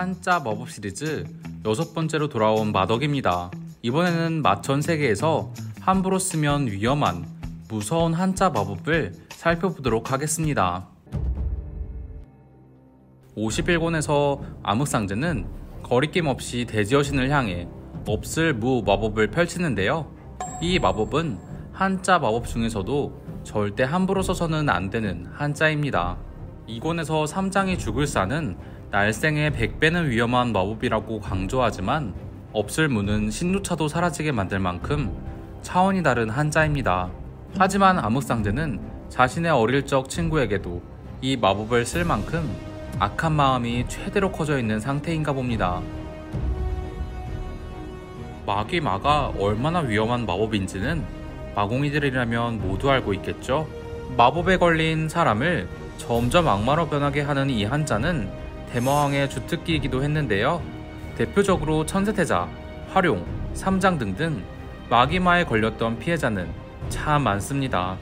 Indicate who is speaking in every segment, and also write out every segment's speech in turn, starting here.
Speaker 1: 한자 마법 시리즈 여섯 번째로 돌아온 마덕입니다. 이번에는 마천 세계에서 함부로 쓰면 위험한 무서운 한자 마법을 살펴보도록 하겠습니다. 51권에서 암흑상제는 거리낌 없이 대지여신을 향해 없을 무 마법을 펼치는데요. 이 마법은 한자 마법 중에서도 절대 함부로 써서는 안 되는 한자입니다. 2권에서 3장이 죽을 사는 날생의 100배는 위험한 마법이라고 강조하지만 없을 무는 신누차도 사라지게 만들 만큼 차원이 다른 한자입니다. 하지만 암흑상제는 자신의 어릴 적 친구에게도 이 마법을 쓸 만큼 악한 마음이 최대로 커져 있는 상태인가 봅니다. 마귀마가 얼마나 위험한 마법인지는 마공이들이라면 모두 알고 있겠죠? 마법에 걸린 사람을 점점 악마로 변하게 하는 이 한자는 대마왕의 주특기이기도 했는데요. 대표적으로 천세태자, 활용, 삼장 등등 마기마에 걸렸던 피해자는 참 많습니다.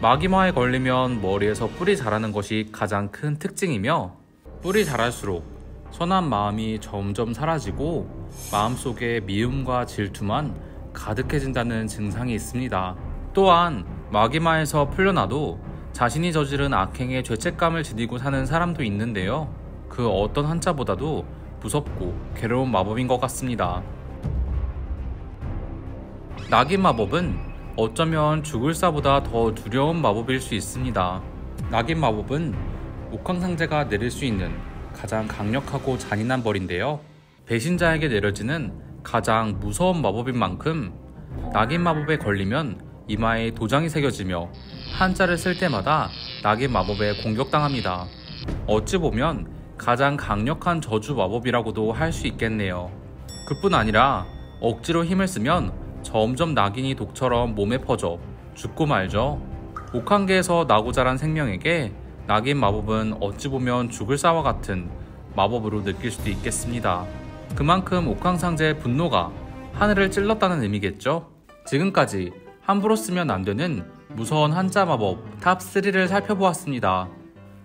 Speaker 1: 마기마에 걸리면 머리에서 뿔이 자라는 것이 가장 큰 특징이며 뿔이 자랄수록 선한 마음이 점점 사라지고 마음속에 미움과 질투만 가득해진다는 증상이 있습니다. 또한 마기마에서 풀려나도 자신이 저지른 악행에 죄책감을 지니고 사는 사람도 있는데요. 그 어떤 한자보다도 무섭고 괴로운 마법인 것 같습니다. 낙인 마법은 어쩌면 죽을 사보다 더 두려운 마법일 수 있습니다. 낙인 마법은 옥황상제가 내릴 수 있는 가장 강력하고 잔인한 벌인데요. 배신자에게 내려지는 가장 무서운 마법인 만큼 낙인 마법에 걸리면 이마에 도장이 새겨지며 한자를 쓸 때마다 낙인 마법에 공격당합니다. 어찌 보면 가장 강력한 저주 마법이라고도 할 수 있겠네요. 그뿐 아니라 억지로 힘을 쓰면 점점 낙인이 독처럼 몸에 퍼져 죽고 말죠. 옥한계에서 나고 자란 생명에게 낙인 마법은 어찌 보면 죽을 사와 같은 마법으로 느낄 수도 있겠습니다. 그만큼 옥황상제의 분노가 하늘을 찔렀다는 의미겠죠? 지금까지 함부로 쓰면 안 되는 무서운 한자 마법 top 3를 살펴보았습니다.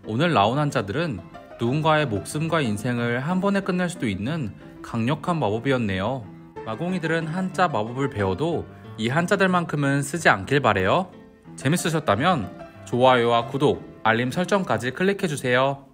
Speaker 1: 오늘 나온 한자들은 누군가의 목숨과 인생을 한 번에 끝낼 수도 있는 강력한 마법이었네요. 마공이들은 한자 마법을 배워도 이 한자들만큼은 쓰지 않길 바래요. 재밌으셨다면 좋아요와 구독, 알림 설정까지 클릭해주세요.